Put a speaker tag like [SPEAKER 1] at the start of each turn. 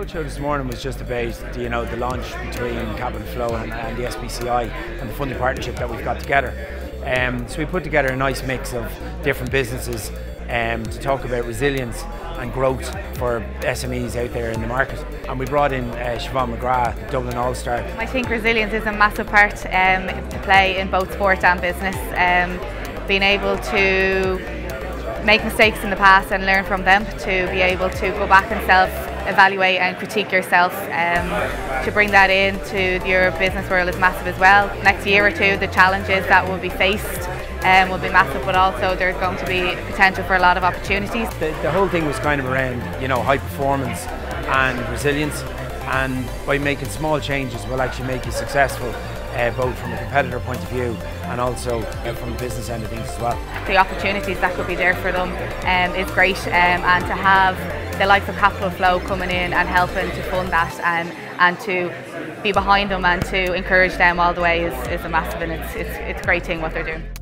[SPEAKER 1] roadshow this morning was just about you know the launch between Capital Flow and, and the SBCI and the funding partnership that we've got together. Um, so we put together a nice mix of different businesses um, to talk about resilience and growth for SMEs out there in the market. And we brought in uh, Siobhan McGrath, Dublin All-Star.
[SPEAKER 2] I think resilience is a massive part um, to play in both sport and business. Um, being able to make mistakes in the past and learn from them to be able to go back and self evaluate and critique yourself um, to bring that into your business world is massive as well. Next year or two the challenges that will be faced um, will be massive but also there's going to be potential for a lot of opportunities.
[SPEAKER 1] The, the whole thing was kind of around you know high performance and resilience and by making small changes will actually make you successful uh, both from a competitor point of view and also uh, from a business end of things as well.
[SPEAKER 2] The opportunities that could be there for them um, is great um, and to have the likes of Capital Flow coming in and helping to fund that um, and to be behind them and to encourage them all the way is, is a massive and it's, it's, it's a great thing what they're doing.